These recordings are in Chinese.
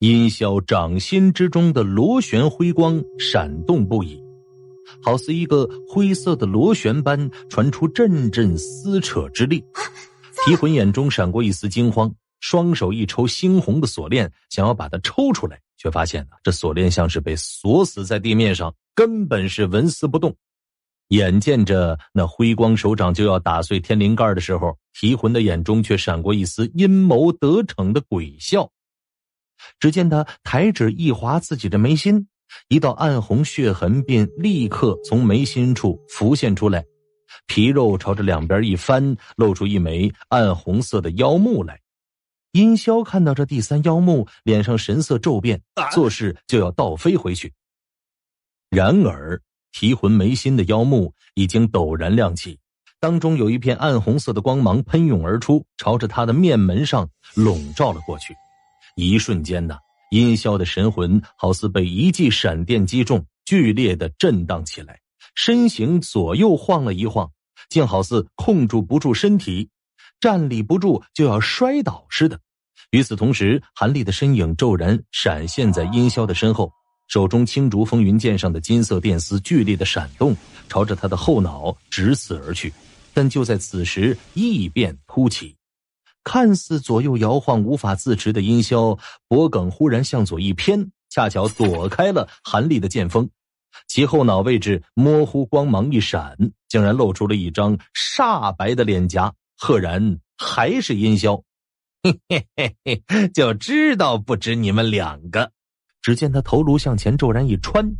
阴霄掌心之中的螺旋辉光闪动不已，好似一个灰色的螺旋般，传出阵阵撕扯之力。提魂眼中闪过一丝惊慌，双手一抽猩红的锁链，想要把它抽出来，却发现呢，这锁链像是被锁死在地面上，根本是纹丝不动。眼见着那辉光手掌就要打碎天灵盖的时候，提魂的眼中却闪过一丝阴谋得逞的鬼笑。只见他抬指一划自己的眉心，一道暗红血痕便立刻从眉心处浮现出来，皮肉朝着两边一翻，露出一枚暗红色的妖目来。殷霄看到这第三妖目，脸上神色骤变，做事就要倒飞回去。然而。提魂眉心的妖目已经陡然亮起，当中有一片暗红色的光芒喷涌而出，朝着他的面门上笼罩了过去。一瞬间呢，殷霄的神魂好似被一记闪电击中，剧烈的震荡起来，身形左右晃了一晃，竟好似控制不住身体，站立不住就要摔倒似的。与此同时，韩立的身影骤然闪现在殷霄的身后。手中青竹风云剑上的金色电丝剧烈的闪动，朝着他的后脑直刺而去。但就在此时，异变突起，看似左右摇晃、无法自持的阴霄脖颈忽然向左一偏，恰巧躲开了韩立的剑锋。其后脑位置模糊光芒一闪，竟然露出了一张煞白的脸颊，赫然还是阴霄。嘿嘿嘿嘿，就知道不止你们两个。只见他头颅向前骤然一穿，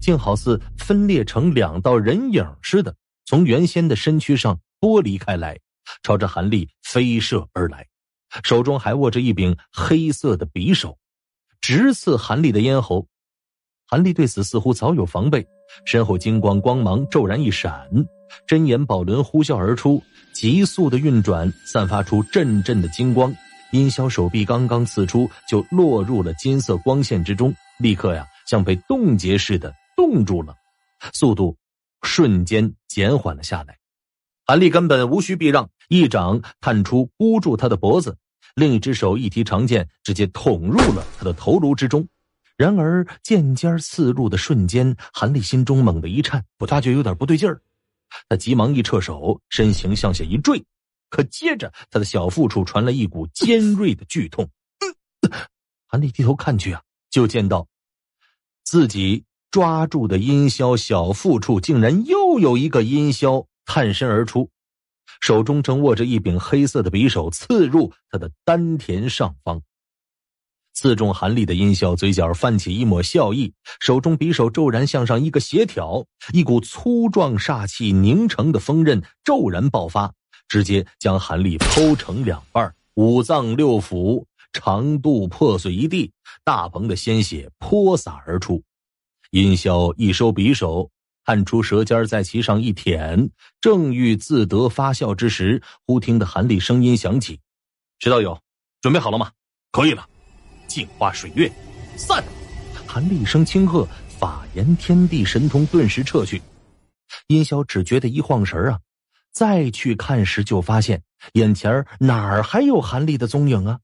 竟好似分裂成两道人影似的，从原先的身躯上剥离开来，朝着韩立飞射而来，手中还握着一柄黑色的匕首，直刺韩立的咽喉。韩立对此似乎早有防备，身后金光光芒骤然一闪，真言宝轮呼啸而出，急速的运转，散发出阵阵的金光。殷霄手臂刚刚刺出，就落入了金色光线之中，立刻呀，像被冻结似的冻住了，速度瞬间减缓了下来。韩立根本无需避让，一掌探出箍住他的脖子，另一只手一提长剑，直接捅入了他的头颅之中。然而剑尖刺入的瞬间，韩立心中猛地一颤，不发觉有点不对劲儿，他急忙一撤手，身形向下一坠。可接着，他的小腹处传来一股尖锐的剧痛。韩立低头看去啊，就见到自己抓住的阴霄小腹处，竟然又有一个阴霄探身而出，手中正握着一柄黑色的匕首，刺入他的丹田上方。刺中韩立的阴霄嘴角泛起一抹笑意，手中匕首骤然向上一个斜挑，一股粗壮煞气凝成的锋刃骤然爆发。直接将韩立剖成两半，五脏六腑、肠肚破碎一地，大鹏的鲜血泼洒而出。殷霄一收匕首，探出舌尖在其上一舔，正欲自得发笑之时，忽听得韩立声音响起：“石道友，准备好了吗？可以了。镜花水月，散！”韩立一声轻喝，法言天地神通顿时撤去。殷霄只觉得一晃神啊。再去看时，就发现眼前哪儿还有韩立的踪影啊？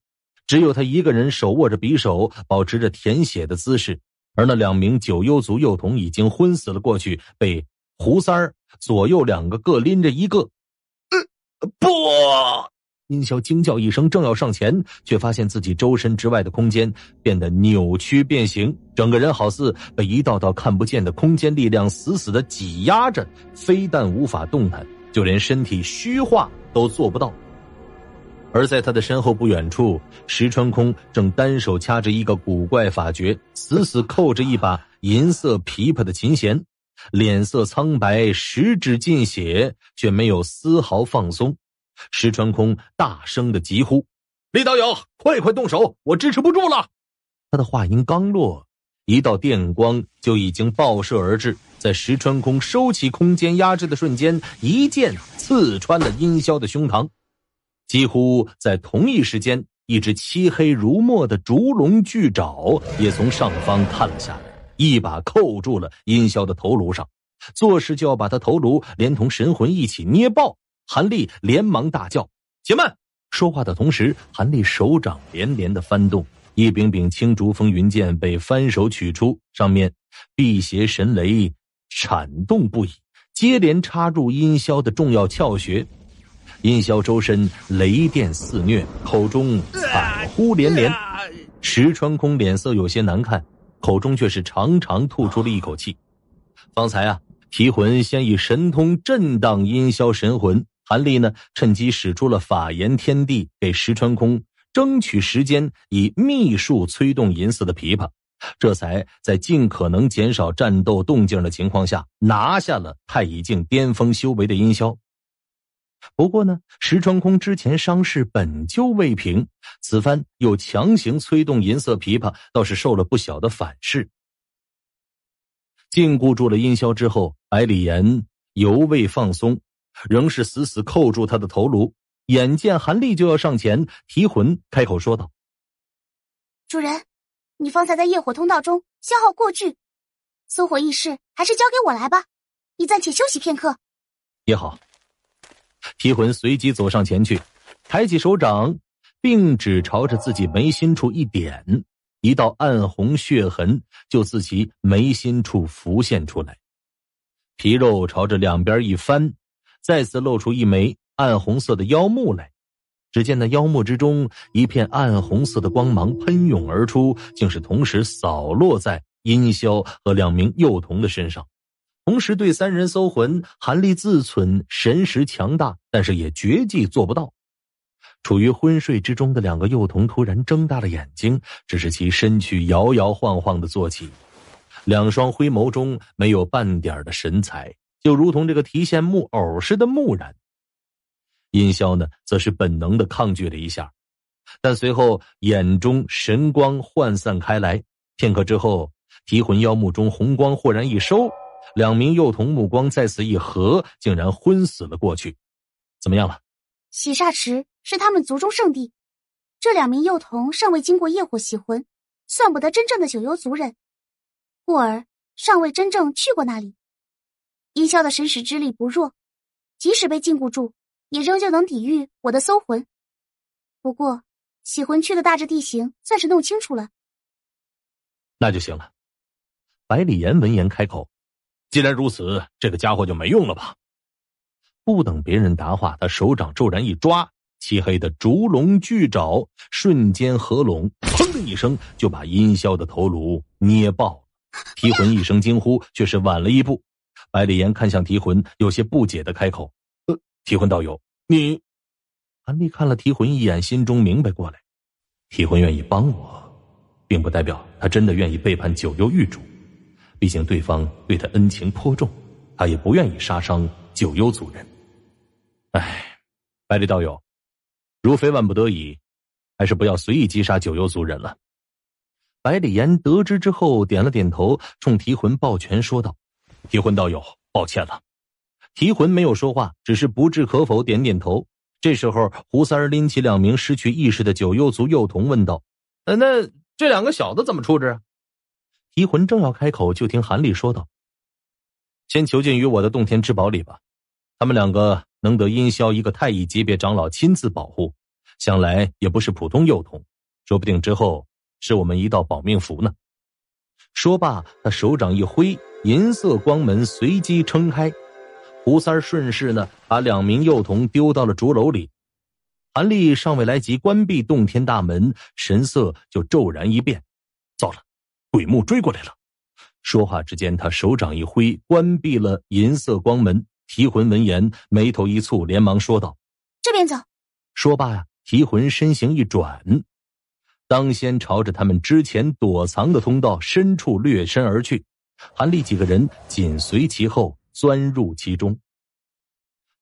只有他一个人手握着匕首，保持着舔血的姿势。而那两名九幽族幼童已经昏死了过去，被胡三儿左右两个各拎着一个。不！殷霄惊叫一声，正要上前，却发现自己周身之外的空间变得扭曲变形，整个人好似被一道道看不见的空间力量死死的挤压着，非但无法动弹。就连身体虚化都做不到，而在他的身后不远处，石川空正单手掐着一个古怪法诀，死死扣着一把银色琵琶的琴弦，脸色苍白，十指尽血，却没有丝毫放松。石川空大声的疾呼：“李导友，快快动手，我支持不住了！”他的话音刚落，一道电光就已经爆射而至。在石川空收起空间压制的瞬间，一剑刺穿了殷霄的胸膛。几乎在同一时间，一只漆黑如墨的烛龙巨爪也从上方探了下来，一把扣住了殷霄的头颅上，作势就要把他头颅连同神魂一起捏爆。韩立连忙大叫：“且慢！”说话的同时，韩立手掌连连的翻动，一柄柄青竹风云剑被翻手取出，上面辟邪神雷闪动不已，接连插入阴霄的重要窍穴。殷霄周身雷电肆虐，口中惨呼连连。石川空脸色有些难看，口中却是长长吐出了一口气。方才啊，提魂先以神通震荡殷霄神魂，韩立呢趁机使出了法炎天地，给石川空争取时间，以秘术催动银色的琵琶，这才在尽可能减少战斗动静的情况下，拿下了太乙境巅峰修为的殷霄。不过呢，石川空之前伤势本就未平，此番又强行催动银色琵琶，倒是受了不小的反噬。禁锢住了殷霄之后，百里岩犹未放松，仍是死死扣住他的头颅。眼见韩立就要上前提魂，开口说道：“主人，你方才在业火通道中消耗过巨，搜火一事还是交给我来吧，你暂且休息片刻。”也好。提魂随即走上前去，抬起手掌，并指朝着自己眉心处一点，一道暗红血痕就自其眉心处浮现出来。皮肉朝着两边一翻，再次露出一枚暗红色的妖目来。只见那妖目之中一片暗红色的光芒喷涌而出，竟是同时扫落在殷霄和两名幼童的身上。同时对三人搜魂，韩立自忖神识强大，但是也绝技做不到。处于昏睡之中的两个幼童突然睁大了眼睛，只是其身躯摇摇晃晃的坐起，两双灰眸中没有半点的神采，就如同这个提线木偶似的木然。殷霄呢，则是本能的抗拒了一下，但随后眼中神光涣散开来，片刻之后，提魂妖目中红光豁然一收。两名幼童目光再次一合，竟然昏死了过去。怎么样了？洗煞池是他们族中圣地，这两名幼童尚未经过业火洗魂，算不得真正的九幽族人，故而尚未真正去过那里。一霄的神识之力不弱，即使被禁锢住，也仍旧能抵御我的搜魂。不过洗魂区的大致地形算是弄清楚了，那就行了。百里岩闻言开口。既然如此，这个家伙就没用了吧？不等别人答话，他手掌骤然一抓，漆黑的烛龙巨爪瞬间合拢，砰的一声就把殷霄的头颅捏爆了。提魂一声惊呼，却是晚了一步。百里岩看向提魂，有些不解的开口：“呃，提魂道友，你……”韩立看了提魂一眼，心中明白过来：提魂愿意帮我，并不代表他真的愿意背叛九幽狱主。毕竟对方对他恩情颇重，他也不愿意杀伤九幽族人。哎，百里道友，如非万不得已，还是不要随意击杀九幽族人了。百里岩得知之后，点了点头，冲提魂抱拳说道：“提魂道友，抱歉了。”提魂没有说话，只是不置可否，点点头。这时候，胡三儿拎起两名失去意识的九幽族幼童，问道：“呃，那这两个小子怎么处置？”提魂正要开口，就听韩立说道：“先囚禁于我的洞天之宝里吧。他们两个能得阴霄一个太乙级别长老亲自保护，想来也不是普通幼童，说不定之后是我们一道保命符呢。”说罢，他手掌一挥，银色光门随机撑开，胡三顺势呢把两名幼童丢到了竹楼里。韩立尚未来及关闭洞天大门，神色就骤然一变，糟了！鬼木追过来了，说话之间，他手掌一挥，关闭了银色光门。提魂闻言，眉头一蹙，连忙说道：“这边走。”说罢呀，提魂身形一转，当先朝着他们之前躲藏的通道深处掠身而去。韩立几个人紧随其后，钻入其中。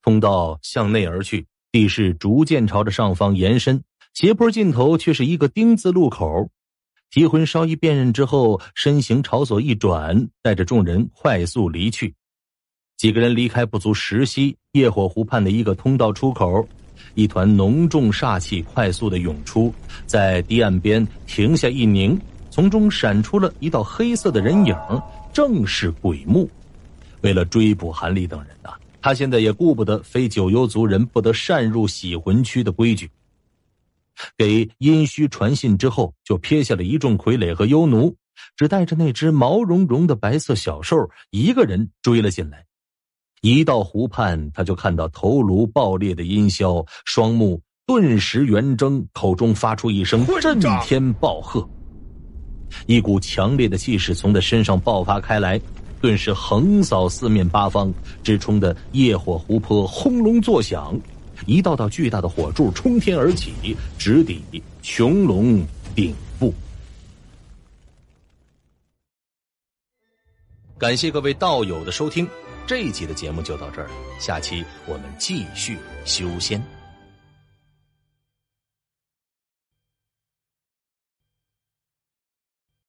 通道向内而去，地势逐渐朝着上方延伸，斜坡尽头却是一个丁字路口。提魂稍一辨认之后，身形朝左一转，带着众人快速离去。几个人离开不足十息，业火湖畔的一个通道出口，一团浓重煞气快速的涌出，在堤岸边停下一凝，从中闪出了一道黑色的人影，正是鬼木。为了追捕韩立等人呐，他现在也顾不得非九幽族人不得擅入洗魂区的规矩。给殷墟传信之后，就撇下了一众傀儡和幽奴，只带着那只毛茸茸的白色小兽，一个人追了进来。一到湖畔，他就看到头颅爆裂的殷霄，双目顿时圆睁，口中发出一声震天暴喝，一股强烈的气势从他身上爆发开来，顿时横扫四面八方，直冲的业火湖泊轰隆作响。一道道巨大的火柱冲天而起，直抵穹隆顶部。感谢各位道友的收听，这一集的节目就到这儿，下期我们继续修仙。